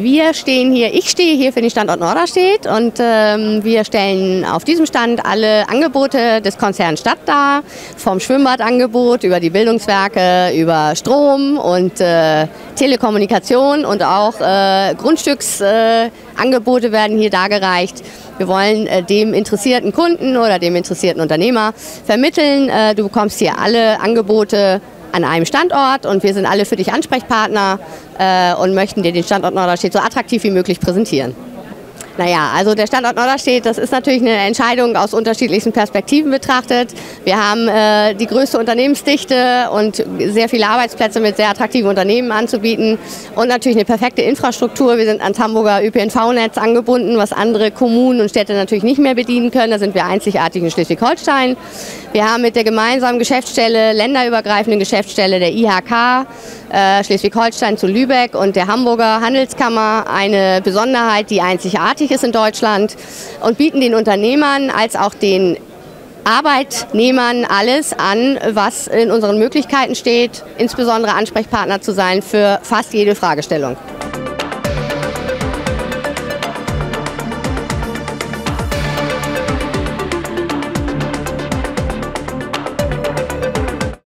Wir stehen hier, ich stehe hier für den Standort Norderstedt und ähm, wir stellen auf diesem Stand alle Angebote des Konzerns Stadt dar, vom Schwimmbadangebot über die Bildungswerke, über Strom und äh, Telekommunikation und auch äh, Grundstücksangebote äh, werden hier dargereicht. Wir wollen äh, dem interessierten Kunden oder dem interessierten Unternehmer vermitteln, äh, du bekommst hier alle Angebote an einem Standort und wir sind alle für dich Ansprechpartner äh, und möchten dir den Standort Norderstedt so attraktiv wie möglich präsentieren. Naja, also der Standort Norderstedt, das ist natürlich eine Entscheidung aus unterschiedlichsten Perspektiven betrachtet. Wir haben äh, die größte Unternehmensdichte und sehr viele Arbeitsplätze mit sehr attraktiven Unternehmen anzubieten und natürlich eine perfekte Infrastruktur. Wir sind ans Hamburger ÖPNV-Netz angebunden, was andere Kommunen und Städte natürlich nicht mehr bedienen können. Da sind wir einzigartig in Schleswig-Holstein. Wir haben mit der gemeinsamen Geschäftsstelle, länderübergreifenden Geschäftsstelle der IHK äh, Schleswig-Holstein zu Lübeck und der Hamburger Handelskammer eine Besonderheit, die einzigartig ist in Deutschland und bieten den Unternehmern als auch den Arbeitnehmern alles an, was in unseren Möglichkeiten steht, insbesondere Ansprechpartner zu sein für fast jede Fragestellung.